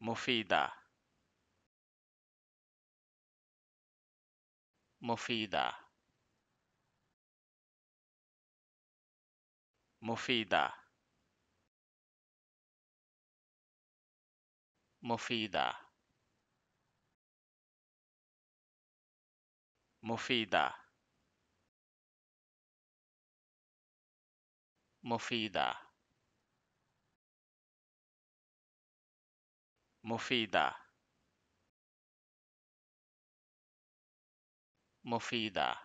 مفيدة مفيدة مفيدة مفيدة مفيدة مفيدة مفيدة مفيدة